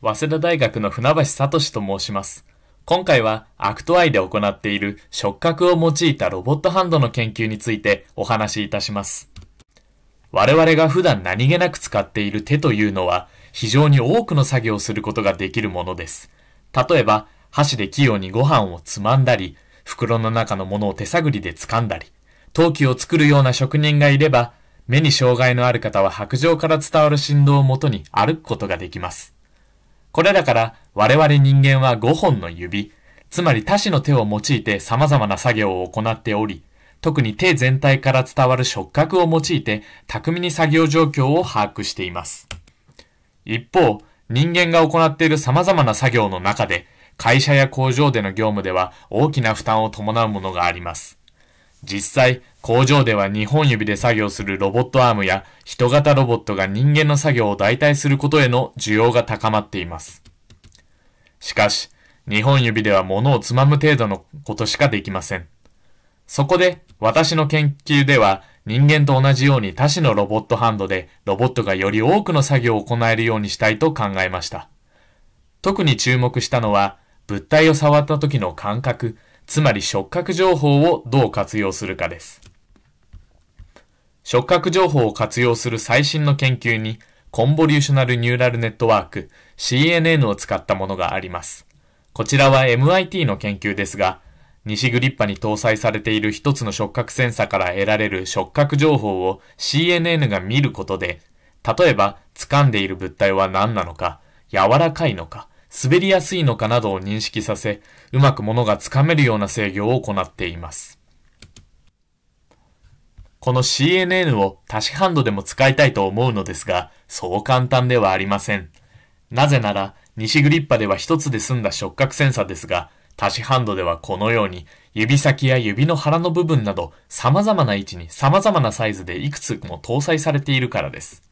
早稲田大学の船橋賢と申します。今回は ACT-I で行っている触覚を用いたロボットハンドの研究についてお話しいたします。我々が普段何気なく使っている手というのは非常に多くの作業をすることができるものです。例えば、箸で器用にご飯をつまんだり、袋の中のものを手探りで掴んだり、陶器を作るような職人がいれば、目に障害のある方は白杖から伝わる振動をもとに歩くことができます。これらから我々人間は5本の指、つまり他種の手を用いて様々な作業を行っており、特に手全体から伝わる触覚を用いて巧みに作業状況を把握しています。一方、人間が行っている様々な作業の中で、会社や工場での業務では大きな負担を伴うものがあります。実際、工場では2本指で作業するロボットアームや人型ロボットが人間の作業を代替することへの需要が高まっています。しかし、2本指では物をつまむ程度のことしかできません。そこで、私の研究では人間と同じように他種のロボットハンドでロボットがより多くの作業を行えるようにしたいと考えました。特に注目したのは、物体を触った時の感覚、つまり触覚情報をどう活用するかです。触覚情報を活用する最新の研究に、コンボリューショナルニューラルネットワーク CNN を使ったものがあります。こちらは MIT の研究ですが、西グリッパに搭載されている一つの触覚センサから得られる触覚情報を CNN が見ることで、例えば掴んでいる物体は何なのか、柔らかいのか、滑りやすいのかなどを認識させ、うまく物がつかめるような制御を行っています。この CNN をタシハンドでも使いたいと思うのですが、そう簡単ではありません。なぜなら、西グリッパでは一つで済んだ触覚センサですが、タシハンドではこのように、指先や指の腹の部分など、様々な位置に様々なサイズでいくつも搭載されているからです。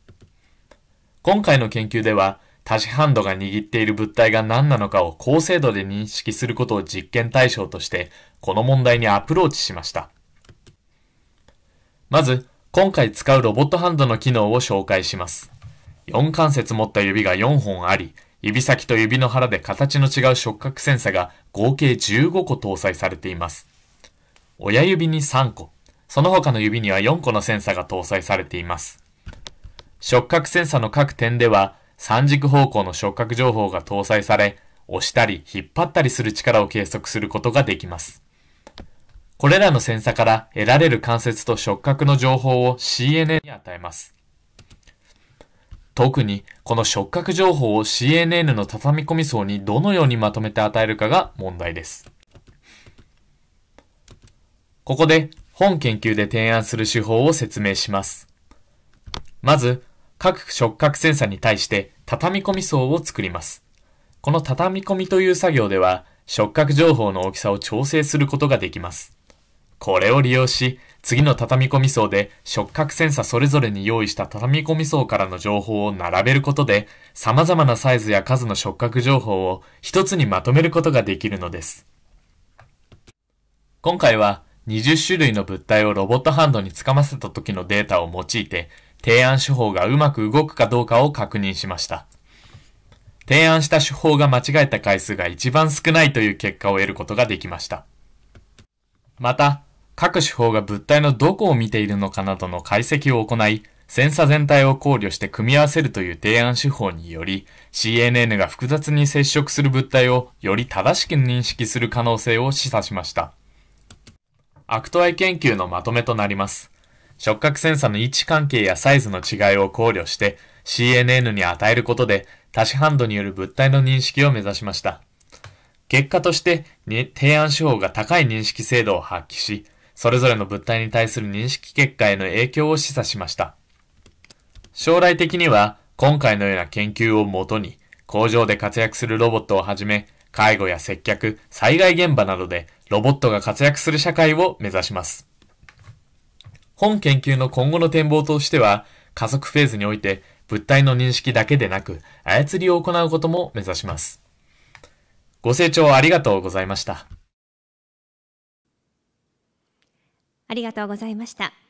今回の研究では、タシハンドが握っている物体が何なのかを高精度で認識することを実験対象として、この問題にアプローチしました。まず、今回使うロボットハンドの機能を紹介します。4関節持った指が4本あり、指先と指の腹で形の違う触覚センサが合計15個搭載されています。親指に3個、その他の指には4個のセンサが搭載されています。触覚センサの各点では、三軸方向の触覚情報が搭載され、押したり引っ張ったりする力を計測することができます。これらのセンサから得られる関節と触覚の情報を CNN に与えます。特にこの触覚情報を CNN の畳み込み層にどのようにまとめて与えるかが問題です。ここで本研究で提案する手法を説明します。まず、各触覚センサに対して畳み込み層を作ります。この畳み込みという作業では触覚情報の大きさを調整することができます。これを利用し、次の畳み込み層で触覚センサそれぞれに用意した畳み込み層からの情報を並べることで、様々なサイズや数の触覚情報を一つにまとめることができるのです。今回は20種類の物体をロボットハンドにつかませた時のデータを用いて、提案手法がうまく動くかどうかを確認しました。提案した手法が間違えた回数が一番少ないという結果を得ることができました。また、各手法が物体のどこを見ているのかなどの解析を行い、センサ全体を考慮して組み合わせるという提案手法により、CNN が複雑に接触する物体をより正しく認識する可能性を示唆しました。ACT-I 研究のまとめとなります。触覚センサの位置関係やサイズの違いを考慮して CNN に与えることで多指ハンドによる物体の認識を目指しました。結果として、提案手法が高い認識精度を発揮し、それぞれの物体に対する認識結果への影響を示唆しました。将来的には、今回のような研究をもとに、工場で活躍するロボットをはじめ、介護や接客、災害現場などでロボットが活躍する社会を目指します。本研究の今後の展望としては、加速フェーズにおいて物体の認識だけでなく、操りを行うことも目指します。ご清聴ありがとうございました。ありがとうございました。